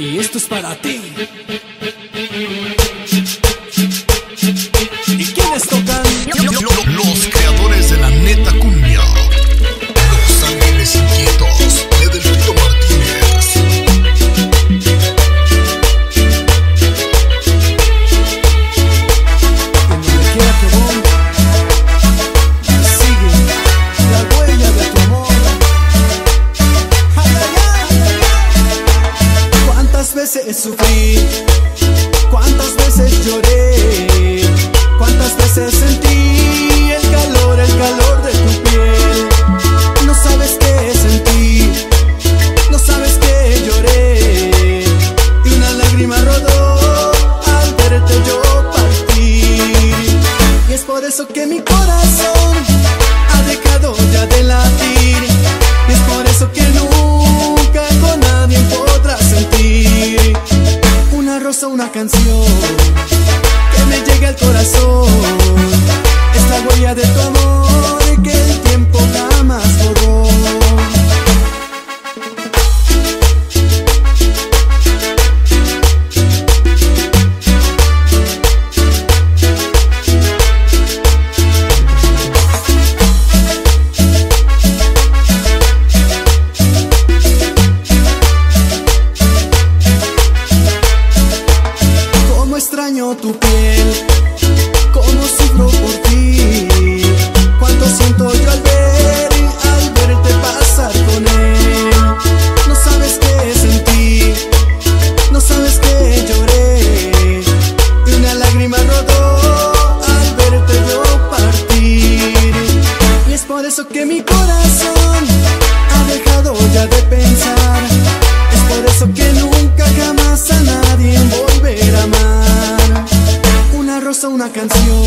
y esto es para ti. canción. Como si por ti, cuando siento yo al ver y al verte pasar con él. No sabes qué sentí, no sabes qué lloré. Y una lágrima rodó al verte yo partir. Y es por eso que mi corazón ha dejado ya de pensar. Es por eso que nunca jamás a nadie una canción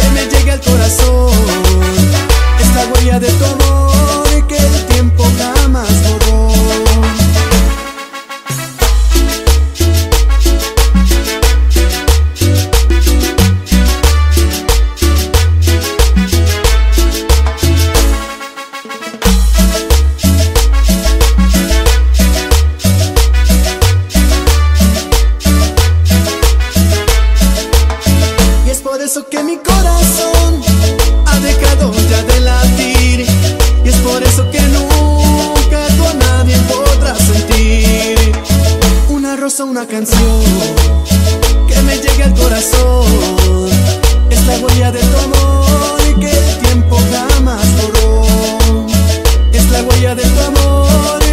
que me llegue al corazón. Que mi corazón ha dejado ya de latir. Y es por eso que nunca tú a nadie podrás sentir. Una rosa, una canción que me llegue al corazón. Es la huella de tu amor y que el tiempo jamás borró. Es la huella de tu amor